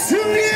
승리!